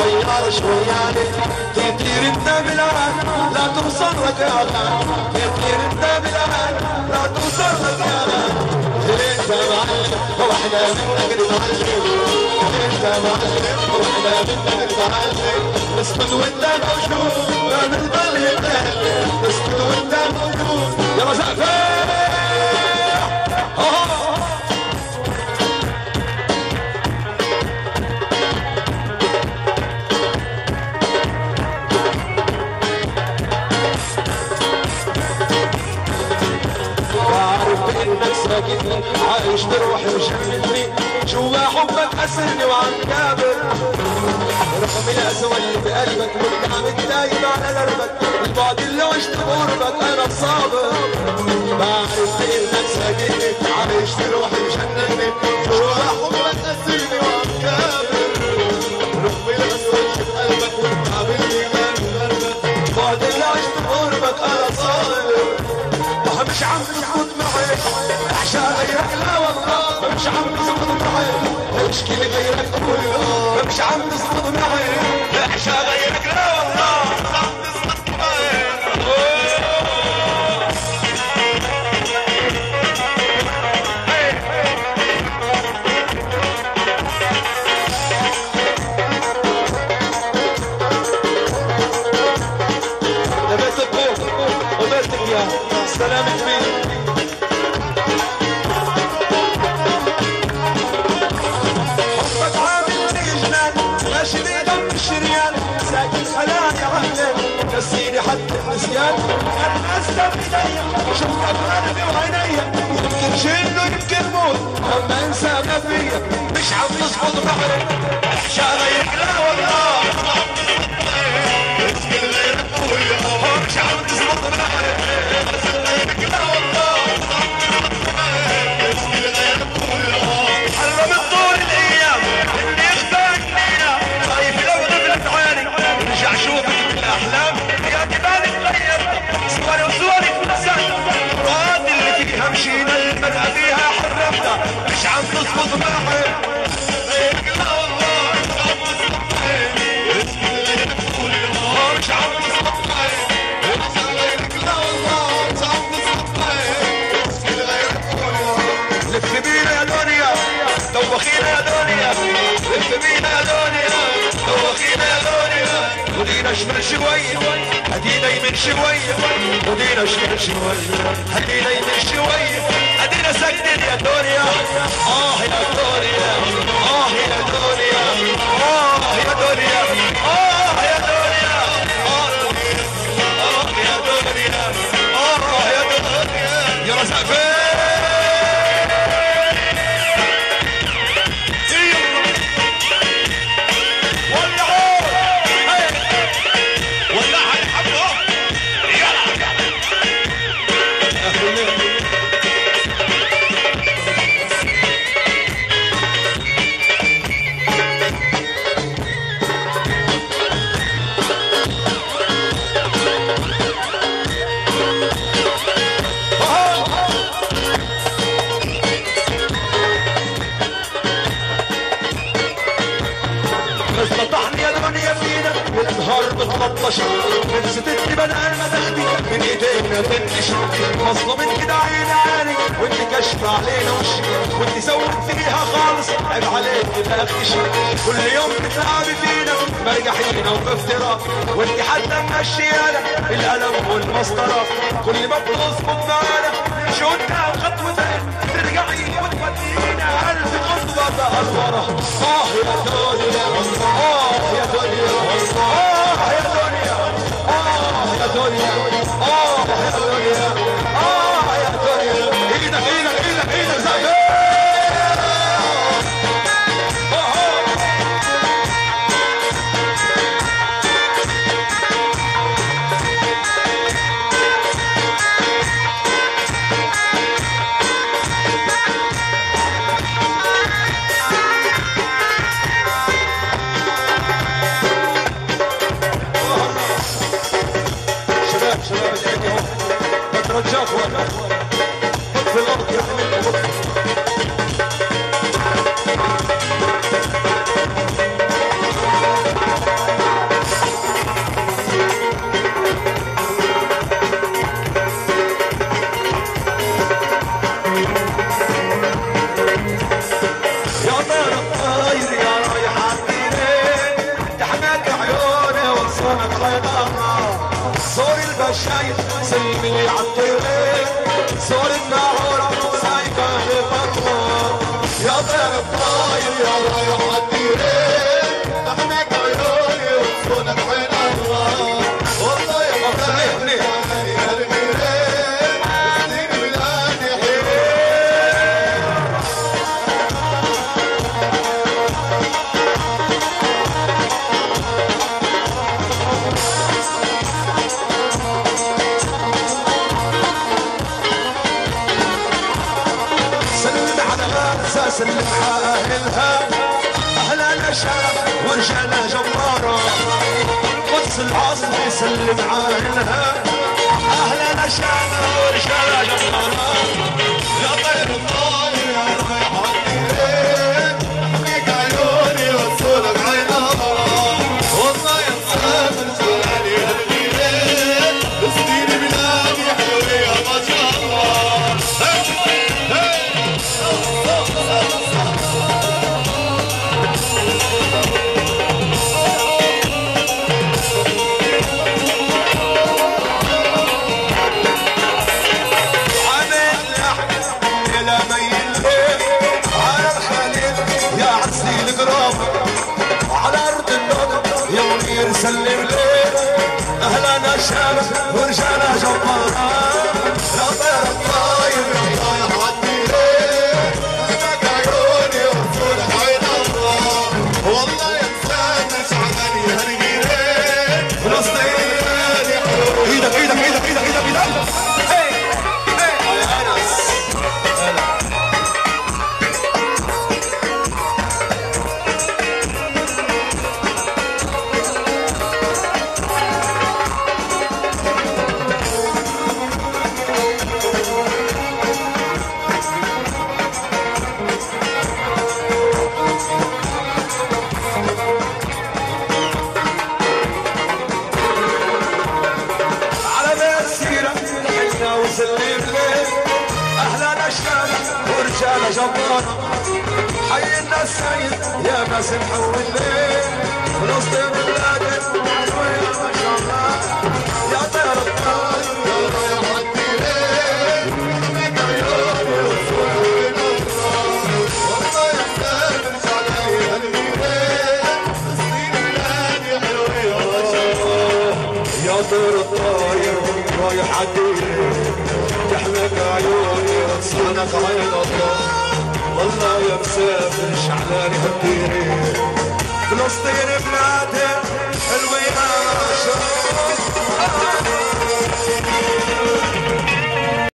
والطيارة شوياني تطير انت بالعال لا توصل لك يا غال تطير انت بالعال لا توصل لك يا غال انت معلم وإحنا منك نتعلم انت معلم وإحنا منك نتعلم اسكت وانت موجود نقدر نتكلم اسكت وانت موجود يا رزاق عايش بروحي وجنني جوا حبك أسرني وعم كابر رغم الاسوى اللي بقلبك والدعم الدايب على دربك البعد اللي عشت بقربك أنا صابر بعرف انك ساكتني عايش بروحي وجنني. جوا حبك أسرني وعم كابر رغم الاسوى اللي بقلبك والدعم اللي البعد اللي عشت بقربك أنا صابر. مش عم تزبط مش عم تزبط معي. كله مش عم تزبط معي. أنا استبدي شفتك قلبي وعيني يمكن جن ويمكن موت اما أنسى ما فيا مش عم معي احشى غيرك. لا والله. شمال شوية هدينا يمين شوية ودينا شمال شوية هدينا يمين شوية ساكتين يا دنيا آه يا دنيا آه يا دنيا بتلطش من ستتي بدأ المدخدي من ايدينا تنتش مظلومين كده عين عالي وانت كشف علينا وشي وانت سوت فيها خالص عيب عليك تناقش كل يوم بتلعبي فينا مرجحينا وبافتراء وانت حتى ماشيانا القلم والمسطرة. كل ما بتظبط معانا نمشي قدام خطوتين ترجعي وتودينا ألف خطوة لورا آه يا دنيا آه يا دنيا آه. آه يا شايف سلمي عالطريق صور النهار سايقه فطمه يا ضرب ورجالة جبارة قدس العاصمة سلم عنها أهلا شعبنا ورجالة جبارة ونسلم ليه اهلنا شامل اللي بليس أحلى حي الناس يا ناس محول ليه ونص بلادي عينك عين الله والله يا مسافر شعلاني هالديري فلسطين بلادي حلوة عشان